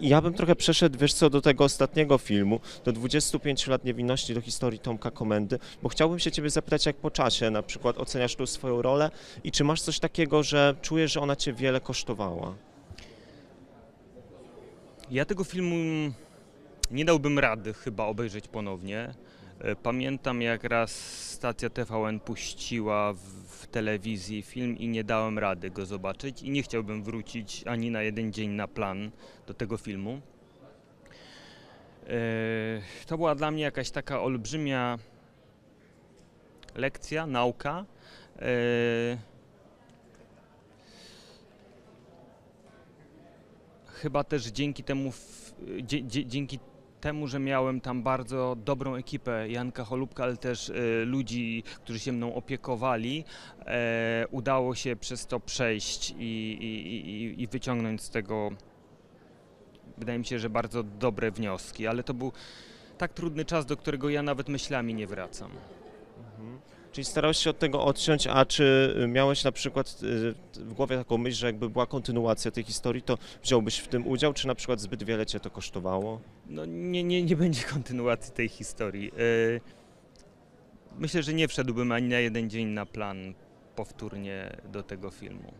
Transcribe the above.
Ja bym trochę przeszedł, wiesz co, do tego ostatniego filmu, do 25 lat niewinności, do historii Tomka Komendy, bo chciałbym się ciebie zapytać, jak po czasie na przykład oceniasz tu swoją rolę i czy masz coś takiego, że czujesz, że ona cię wiele kosztowała? Ja tego filmu nie dałbym rady chyba obejrzeć ponownie. E, Pamiętam jak raz stacja TVN puściła w, w telewizji film i nie dałem rady go zobaczyć i nie chciałbym wrócić ani na jeden dzień na plan do tego filmu. E, To była dla mnie jakaś taka olbrzymia lekcja, nauka. E, chyba też dzięki temu, dzięki temu, że miałem tam bardzo dobrą ekipę Janka Cholubka, ale też e, ludzi, którzy się mną opiekowali, e, udało się przez to przejść i, i, i, i wyciągnąć z tego, wydaje mi się, że bardzo dobre wnioski, ale to był tak trudny czas, do którego ja nawet myślami nie wracam. Czyli starałeś się od tego odciąć, a czy miałeś na przykład y, w głowie taką myśl, że jakby była kontynuacja tej historii, to wziąłbyś w tym udział, czy na przykład zbyt wiele cię to kosztowało? No nie, nie, nie będzie kontynuacji tej historii. E, Myślę, że nie wszedłbym ani na jeden dzień na plan powtórnie do tego filmu.